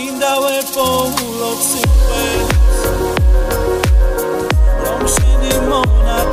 წმინდა ვეპოულობ სიყვეს რომ შენი მონად